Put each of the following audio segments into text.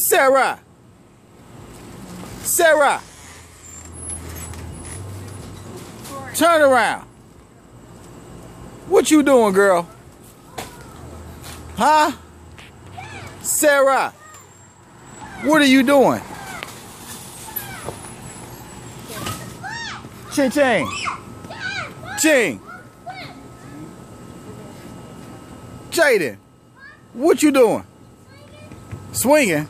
Sarah. Sarah. Turn around. What you doing, girl? Huh? Sarah. What are you doing? Ching ching. Ching. Jaden. What you doing? Swinging.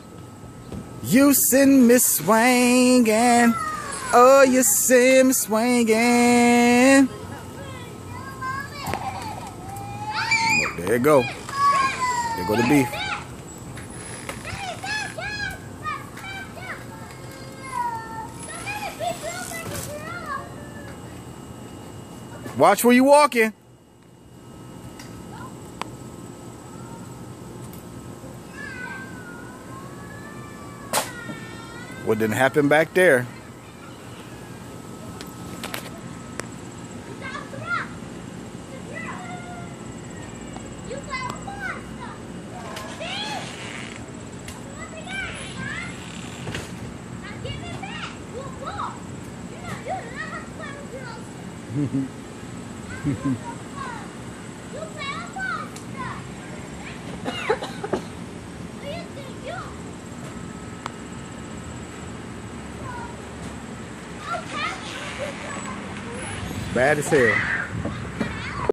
You send me swinging. Oh, you send me swinging. There you go. There go the beef. Watch where you walking. What didn't happen back there? Bad as hell.